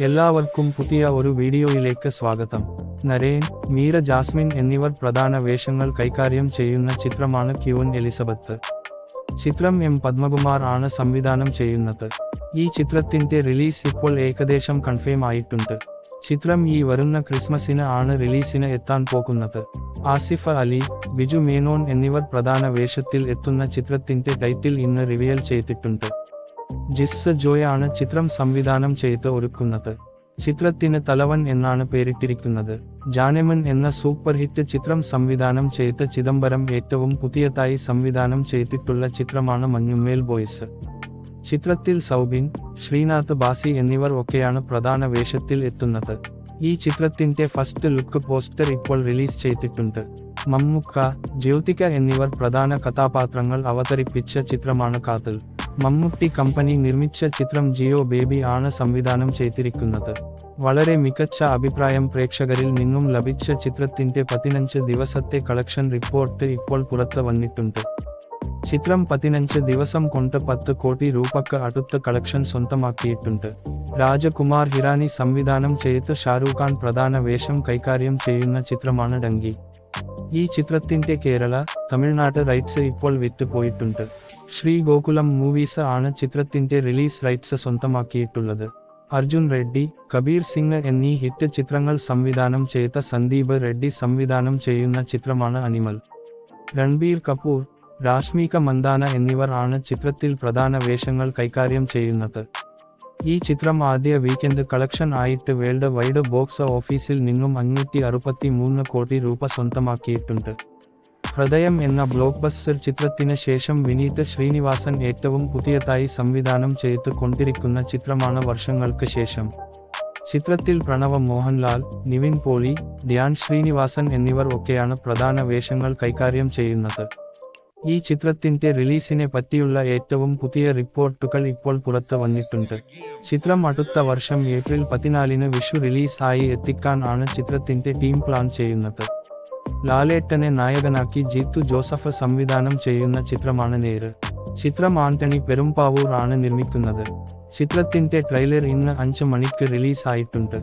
എല്ലാവർക്കും പുതിയ ഒരു വീഡിയോയിലേക്ക് സ്വാഗതം. നരേൻ മീര ജാസ്മിൻ എന്നിവർ പ്രധാന വേഷങ്ങൾ കൈകാര്യം ചെയ്യുന്ന ചിത്രമാണ് ക്യൂൻ എലിസബത്ത്. ചിത്രം എം പത്മകുമാർ ആണ് സംവിധാനം ചെയ്യുന്നത്. ഈ ചിത്രത്തിന്റെ റിലീസ് ഇപ്പോൾ ഏകദേശം കൺഫേം ആയിട്ടുണ്ട്. ചിത്രം ഈ വരുന്ന ക്രിസ്മസിന് ആണ് റിലീസിന് എത്താൻ പോകുന്നത്. ആസിഫ അലി ബിജു മേനോൻ എന്നിവർ പ്രധാന വേഷത്തിൽ എത്തുന്ന ചിത്രത്തിന്റെ ടൈറ്റിൽ ഇന്ന് റിവീൽ ചെയ്തിട്ടുണ്ട്. ജിസ് ജോയാണ് ചിത്രം സംവിധാനം ചെയ്ത് ഒരുക്കുന്നത്. ചിത്രത്തിന് തലവൻ എന്നാണ് പേരിട്ടിരിക്കുന്നത്. ജാനമൻ എന്ന സൂപ്പർ ഹിറ്റ് ചിത്രം സംവിധാനം ചെയ്ത ചിദംബരം ഏറ്റവും പുതിയതായി സംവിധാനം ചെയ്തിട്ടുള്ള ചിത്രമാണ് മഞ്ഞുമേൽ ബോയ്സ്. ചിത്രത്തിൽ സൗബിൻ ശ്രീനാഥ് ബാസി എന്നിവർ ഒക്കെയാണ് പ്രധാന വേഷത്തിൽ എത്തുന്നത്. ഈ ചിത്രത്തിന്റെ ഫസ്റ്റ് ലുക്ക് പോസ്റ്റർ ഇപ്പോൾ റിലീസ് ചെയ്തിട്ടുണ്ട്. മമ്മുക്ക ജ്യോതിക എന്നിവർ പ്രധാന കഥാപാത്രങ്ങൾ അവതരിപ്പിച്ച ചിത്രമാണ് കാതൽ. മമ്മൂട്ടി കമ്പനി നിർമ്മിച്ച ചിത്രം ജിയോ ബേബി ആണ് സംവിധാനം ചെയ്തിരിക്കുന്നത്. വളരെ മികച്ച അഭിപ്രായം പ്രേക്ഷകരിൽ നിന്നും ലഭിച്ച ചിത്രത്തിന്റെ പതിനഞ്ച് ദിവസത്തെ കളക്ഷൻ റിപ്പോർട്ട് ഇപ്പോൾ പുറത്തു വന്നിട്ടുണ്ട്. ചിത്രം പതിനഞ്ച് ദിവസം കൊണ്ട് പത്ത് കോടി രൂപക്ക് അടുത്ത കളക്ഷൻ സ്വന്തമാക്കിയിട്ടുണ്ട്. രാജകുമാർ ഹിറാനി സംവിധാനം ചെയ്ത് ഷാരൂഖ് ഖാൻ പ്രധാന വേഷം കൈകാര്യം ചെയ്യുന്ന ചിത്രമാണ് ഡങ്കി ഈ ചിത്രത്തിന്റെ കേരള തമിഴ്നാട് റൈറ്റ്സ് ഇപ്പോൾ വിറ്റുപോയിട്ടുണ്ട്. ശ്രീ ഗോകുലം മൂവീസ് ആണ് ചിത്രത്തിന്റെ റിലീസ് റൈറ്റ്സ് സ്വന്തമാക്കിയിട്ടുള്ളത്. അർജുൻ റെഡ്ഡി കബീർ സിംഗ് എന്നീ ഹിറ്റ് ചിത്രങ്ങൾ സംവിധാനം ചെയ്ത സന്ദീപ് റെഡ്ഡി സംവിധാനം ചെയ്യുന്ന ചിത്രമാണ് അനിമൽ രൺബീർ കപൂർ രാഷ്മിക മന്ദാന എന്നിവർ ആണ് ചിത്രത്തിൽ പ്രധാന വേഷങ്ങൾ കൈകാര്യം ചെയ്യുന്നത്. ഈ ചിത്രം ആദ്യ വീക്കെൻഡ് കളക്ഷൻ ആയിട്ട് വേൾഡ് വൈഡ് ബോക്സ് ഓഫീസിൽ നിന്നും അഞ്ഞൂറ്റി അറുപത്തി മൂന്ന് കോടി രൂപ സ്വന്തമാക്കിയിട്ടുണ്ട്. ഹൃദയം എന്ന ബ്ലോക്ക് ബസ്റ്റർ ചിത്രത്തിന് ശേഷം വിനീത് ശ്രീനിവാസൻ ഏറ്റവും പുതിയതായി സംവിധാനം ചെയ്ത് കൊണ്ടിരിക്കുന്ന ചിത്രമാണ് വർഷങ്ങൾക്ക് ശേഷം. ചിത്രത്തിൽ പ്രണവ് മോഹൻലാൽ നിവിൻ പോളി ധ്യാൻ ശ്രീനിവാസൻ എന്നിവർ ഒക്കെയാണ് പ്രധാന വേഷങ്ങൾ കൈകാര്യം ചെയ്യുന്നത്. ഈ ചിത്രത്തിന്റെ റിലീസിനെ പറ്റിയുള്ള ഏറ്റവും പുതിയ റിപ്പോർട്ടുകൾ ഇപ്പോൾ പുറത്തു വന്നിട്ടുണ്ട്. ചിത്രം അടുത്ത വർഷം ഏപ്രിൽ പതിനാലിന് വിഷു റിലീസ് ആയി എത്തിക്കാൻ ആണ് ചിത്രത്തിന്റെ ടീം പ്ലാൻ ചെയ്യുന്നത്. ലാലേട്ടനെ നായകനാക്കി ജീത്തു ജോസഫ് സംവിധാനം ചെയ്യുന്ന ചിത്രമാണ് നേര്. ചിത്രം ആന്റണി പെരുമ്പാവൂർ ആണ് നിർമ്മിക്കുന്നത്. ചിത്രത്തിന്റെ ട്രെയിലർ ഇന്ന് അഞ്ച് മണിക്ക് റിലീസ് ആയിട്ടുണ്ട്.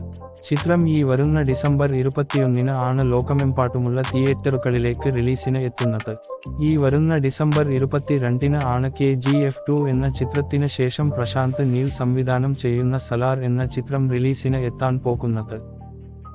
ചിത്രം ഈ വരുന്ന ഡിസംബർ ഇരുപത്തിയൊന്നിന് ആണ് ലോകമെമ്പാടുമുള്ള തിയേറ്ററുകളിലേക്ക് റിലീസിന് എത്തുന്നത്. ഈ വരുന്ന ഡിസംബർ ഇരുപത്തിരണ്ടിന് ആണ് കെ ജി എഫ് ടു എന്ന ചിത്രത്തിന് ശേഷം പ്രശാന്ത് നീൽ സംവിധാനം ചെയ്യുന്ന സലാർ എന്ന ചിത്രം റിലീസിന് എത്താൻ പോകുന്നത്.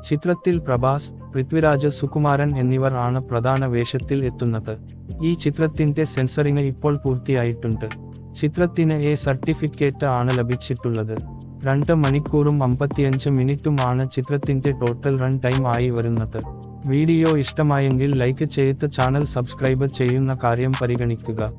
ചിത്രത്തിൽ പ്രഭാസ് പൃഥ്വിരാജ് സുകുമാരൻ എന്നിവർ ആണ് പ്രധാന വേഷത്തിൽ എത്തുന്നത്. ഈ ചിത്രത്തിന്റെ സെൻസറിങ് ഇപ്പോൾ പൂർത്തിയായിട്ടുണ്ട്. ചിത്രത്തിന് എ സർട്ടിഫിക്കറ്റ് ആണ് ലഭിച്ചിട്ടുള്ളത്. രണ്ട് മണിക്കൂറും അമ്പത്തിയഞ്ച് മിനിറ്റുമാണ് ചിത്രത്തിന്റെ ടോട്ടൽ റൺ ടൈം ആയി വരുന്നത്. വീഡിയോ ഇഷ്ടമായെങ്കിൽ ലൈക്ക് ചെയ്ത് ചാനൽ സബ്സ്ക്രൈബ് ചെയ്യുന്ന കാര്യം പരിഗണിക്കുക.